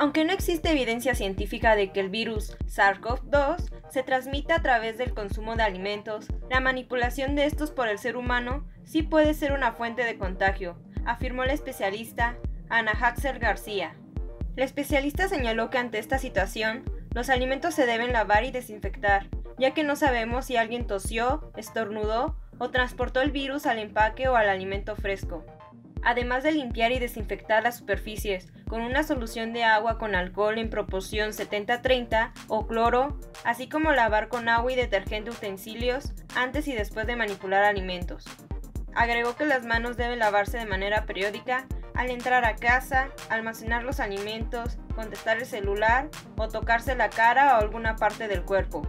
Aunque no existe evidencia científica de que el virus SARS-CoV-2 se transmita a través del consumo de alimentos, la manipulación de estos por el ser humano sí puede ser una fuente de contagio, afirmó la especialista Ana Haxel García. La especialista señaló que ante esta situación, los alimentos se deben lavar y desinfectar, ya que no sabemos si alguien tosió, estornudó o transportó el virus al empaque o al alimento fresco. Además de limpiar y desinfectar las superficies con una solución de agua con alcohol en proporción 70-30 o cloro, así como lavar con agua y detergente utensilios antes y después de manipular alimentos. Agregó que las manos deben lavarse de manera periódica al entrar a casa, almacenar los alimentos, contestar el celular o tocarse la cara o alguna parte del cuerpo.